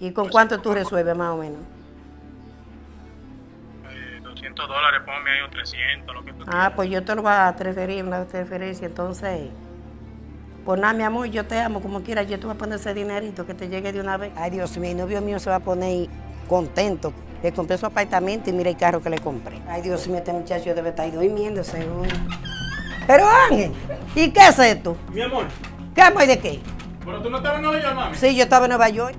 ¿Y con cuánto tú resuelves más o menos? Eh, 200 dólares, ponme ahí o 300, lo que tú Ah, pues yo te lo voy a transferir, una transferencia, entonces... Pues nada, mi amor, yo te amo como quieras, yo te voy a poner ese dinerito que te llegue de una vez. Ay, Dios mío, el novio mío se va a poner contento. Le compré su apartamento y mira el carro que le compré. Ay, Dios mío, este muchacho debe estar durmiendo, seguro. Pero Ángel, ¿y qué es esto? Mi amor, ¿Qué amor de qué? pero tú no estabas en Nueva York, mami. Sí, yo estaba en Nueva York.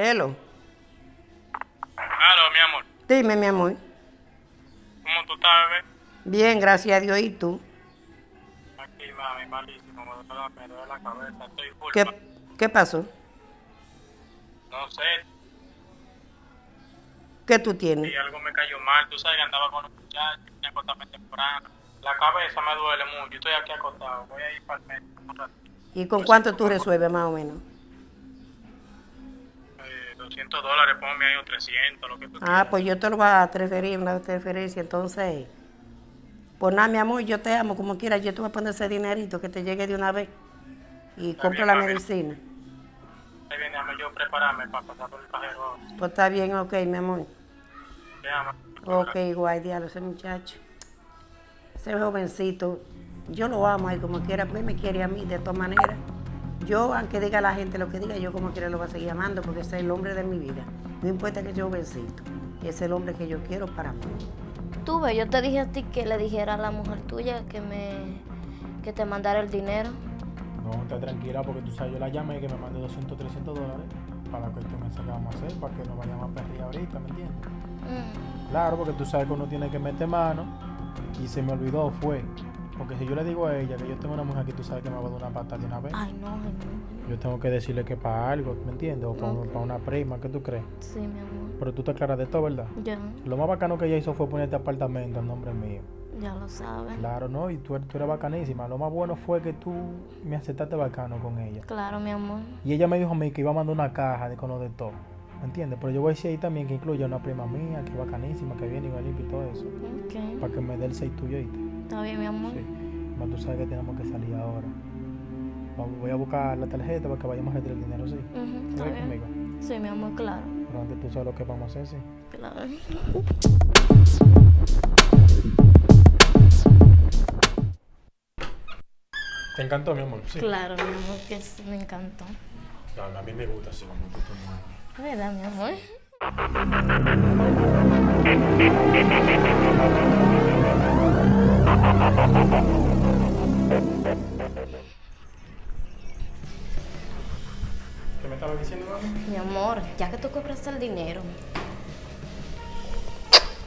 Hello. Claro, mi amor. Dime, mi amor. ¿Cómo tú estás, bebé? Bien, gracias a Dios. ¿Y tú? Aquí, mami, malísimo. Me duele, me la cabeza. Estoy full. ¿Qué, qué pasó? No sé, ¿Qué tú tienes? si algo me cayó mal. Tú sabes que andaba con los muchachos, que acostarme temprano. La cabeza me duele mucho. Yo estoy aquí acostado. Voy a ir para el médico. ¿Y con cuánto tú resuelves más o menos? Eh, 200 dólares, ponme ahí o 300, lo que tú Ah, pues yo te lo voy a transferir, una transferencia, entonces... Pues nada, mi amor, yo te amo como quieras, yo te voy a poner ese dinerito que te llegue de una vez. Y la bien, mami. medicina. Ahí viene, déjame yo prepararme para pasar por el ahora. Pues está bien, ok, mi amor. Te amo. Ok, guay, diablo, ese muchacho. Ese jovencito, yo lo amo y como quiera, pues me quiere a mí de todas maneras. Yo, aunque diga la gente lo que diga, yo como quiera lo voy a seguir amando porque ese es el hombre de mi vida. No importa que yo jovencito, es el hombre que yo quiero para mí. Tú ves, yo te dije a ti que le dijera a la mujer tuya que me que te mandara el dinero. No, está tranquila porque tú sabes, yo la llamé que me mande 200, 300 dólares para la cuestión esa que vamos a hacer, para que no vayamos a perder ahorita, ¿me entiendes? Mm, Claro, porque tú sabes que uno tiene que meter mano y se me olvidó, fue. Porque si yo le digo a ella que yo tengo una mujer que tú sabes que me va a dar una pata de una vez, Ay, no, no. yo tengo que decirle que para algo, ¿me entiendes? O para, una prima, ¿qué tú crees? Sí, mi amor. Pero tú te aclaras de todo, ¿verdad? Ya, Lo más bacano que ella hizo fue poner este apartamento en nombre mío. ya lo sabes. Claro, ¿no? Y tú, eres- tú eres bacanísima. Lo más bueno fue que tú me aceptaste bacano con ella. Claro, mi amor. Y ella me dijo a mí que iba a mandar una caja de con lo de todo. ¿Me entiendes? Pero yo voy a decir ahí también que incluye a una prima mía, que es bacanísima, que viene y va a limpiar y todo eso. Ok. Para que me dé el 6 tuyo, ¿oíste? Está bien, mi amor. Sí. Más tú sabes que tenemos que salir ahora. Voy a buscar la tarjeta para que vayamos a retirar el dinero, ¿sí? Ujú, ¿Tú está ves bien. conmigo? Sí, mi amor, claro. Pero antes tú sabes lo que vamos a hacer, ¿sí? Claro. ¿Te encantó, mi amor? Sí. Claro, mi amor, que sí, me encantó. a mí me gusta así como tú te mueves. ¿Verdad, mi amor? ¿Qué me estabas diciendo, mami? Mi amor, ya que tú compraste el dinero,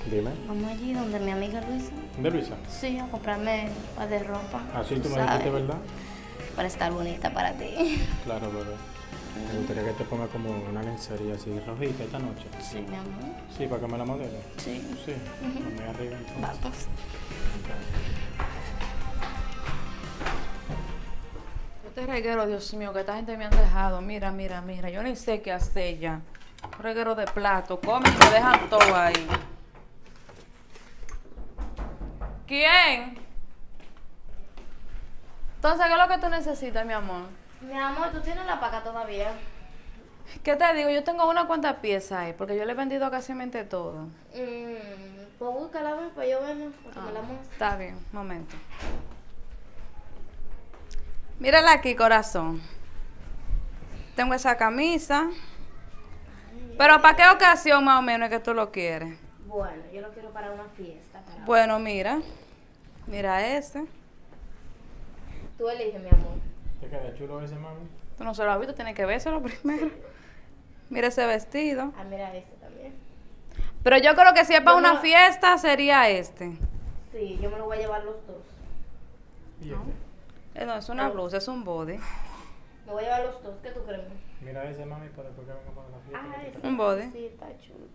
Dime. vamos allí donde mi amiga Luisa. ¿De Luisa? Sí, a comprarme un par de ropa. Así tú me sabes, dijiste, ¿verdad? Para estar bonita para ti. Claro, bebé. Me gustaría que te ponga como una lencería así rojita esta noche. Sí, mi amor. Sí, para que me la modele. Sí. Sí. Ponme arriba entonces. Vamos. Este reguero, Dios mío, que esta gente me han dejado. Mira, mira, mira. Yo ni sé qué hacer ya. Un reguero de plato. Comen y se dejan todo ahí. ¿Quién? Entonces, ¿qué es lo que tú necesitas, mi amor? Mi amor, ¿tú tienes la paca todavía? ¿Qué te digo? Yo tengo una cuantas piezas ahí, porque yo le he vendido casi todo. Mm, pues búscala, para yo verla, para que me la muestre. Está bien, momento. Mírala aquí, corazón. Tengo esa camisa. Pero ¿para qué ocasión más o menos es que tú lo quieres? Bueno, yo lo quiero para una fiesta. Para... Bueno, mira. Mira ese. Tú eliges, mi amor. ¿Te queda chulo ese, mami? Tú no se lo has visto, tienes que vérselo primero. Mira ese vestido. Ah, mira este también. Pero yo creo que si es para Yo una no- fiesta, sería este. Sí, yo me lo voy a llevar los dos. ¿Y este? Eh, no, es una blusa, es un body. Me voy a llevar los dos, ¿qué tú crees? Mira ese, mami, para después que venga para la fiesta. Ah, ese. Un body. Sí, está chulo.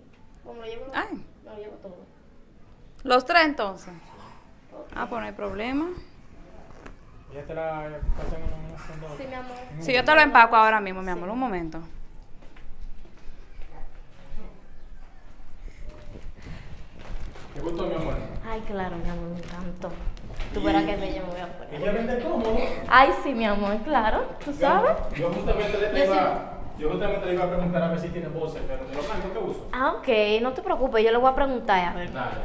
Me lo llevo, Ay. me lo llevo todo. Los tres entonces. Ah, pues no hay problema. ¿Ya te la pasan? Sí, mi amor. Si yo te lo empaco ahora mismo, mi amor, un momento. ¿Te gustó, mi amor? Ay, claro, mi amor, me encantó. Tú verás que bella me voy a poner. Ella vende cómodo. Ay, sí, mi amor, claro. ¿Tú sabes? Yo justamente le iba, yo justamente le iba a preguntar a ver si tiene voces, pero de los blancos que uso. Ah, ok, no te preocupes, yo le voy a preguntar, a ver. Dale.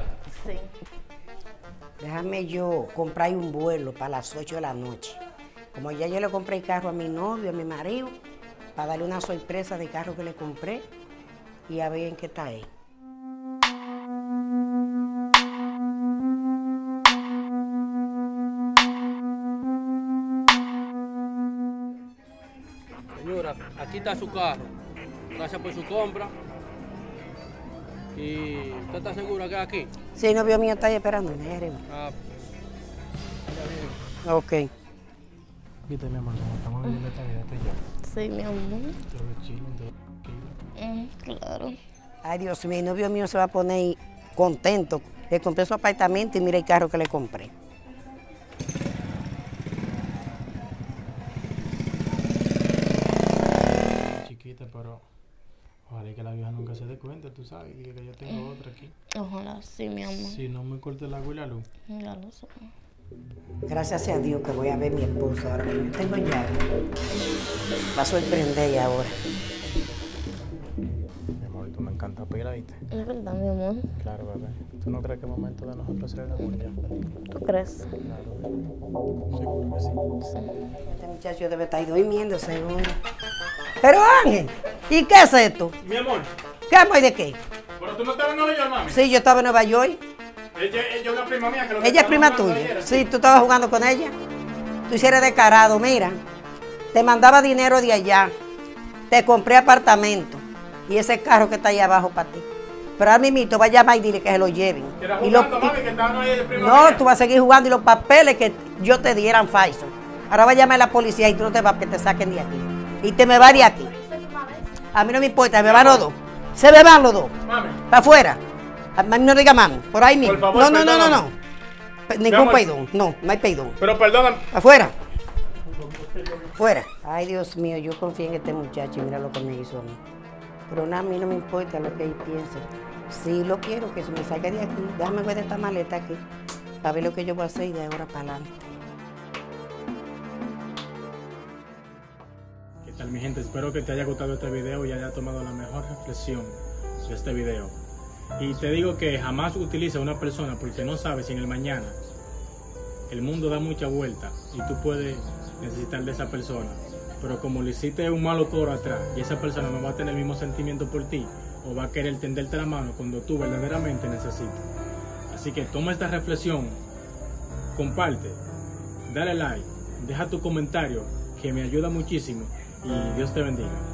Sí. Déjame yo comprar un vuelo para las 8 de la noche. Como ya yo le compré el carro a mi novio, a mi marido, para darle una sorpresa de carro que le compré y a ver en qué está él. Señora, aquí está su carro. Gracias por su compra. ¿Y usted está segura que es aquí? Sí, el novio mío está ahí esperando. arriba. Ah, Ok. Viste, mi amor, estamos viviendo esta vida, este yo. Sí, mi amor. Mm, claro. Ay, Dios mío, el novio mío se va a poner contento. Le compré su apartamento y mira el carro que le compré. Chiquita, pero ojalá que la vieja nunca se dé cuenta, tú sabes, que que yo tengo otra aquí. Ojalá sí, mi amor. Si no me corta el agua y la luz. Ya lo sé. Gracias a Dios que voy a ver a mi esposo ahora que yo tengo llave. Va a sorprender ahora. Mi amor, tú me encanta pila, ¿viste? Es verdad, mi amor. Claro, bebé. ¿Tú no crees que es momento de nosotros hacer el amor ya? ¿Tú crees? Claro, bebé. Seguro que sí. Este muchacho debe estar durmiendo, seguro. Pero Ángel, ¿y qué es esto? Mi amor, ¿Qué amor de qué? pero tú no estabas en Nueva York, mami. Sí, yo estaba en Nueva York. Ella, ella es una prima mía que lo Ella es prima tuya. ayer, Sí, tú estabas jugando con ella. Tú hicieras descarado, mira. Te mandaba dinero de allá. Te compré apartamento. Y ese carro que está ahí abajo para ti. Pero ahora mismo va a llamar y dile que se lo lleven. Y mami, que ahí no, mía. tú vas a seguir jugando y los papeles que yo te di eran falsos. Ahora va a llamar a la policía y tú no te vas que te saquen de aquí. Y te me vas de aquí. A mí no me importa, me van los dos. Se me van los dos. Para afuera. A mí no diga mami, por ahí mismo. Por favor, no, no, no, no, no. Ningún peidón. No, no hay peidón. pero perdóname. Afuera. Fuera. Ay, Dios mío, yo confío en este muchacho y mira lo que me hizo a mí. Pero nada, a mí no me importa lo que él piense. Sí lo quiero, que se me salga de aquí. Déjame ver esta maleta aquí. Para ver lo que yo voy a hacer y de ahora para adelante. Mi gente? Espero que te haya gustado este video y haya tomado la mejor reflexión de este video. Y te digo que jamás utiliza a una persona porque no sabes si en el mañana el mundo da mucha vuelta y tú puedes necesitar de esa persona. Pero como le hiciste un malo coro atrás y esa persona no va a tener el mismo sentimiento por ti o va a querer tenderte la mano cuando tú verdaderamente necesitas. Así que toma esta reflexión, comparte, dale like, deja tu comentario que me ayuda muchísimo y Dios te bendiga.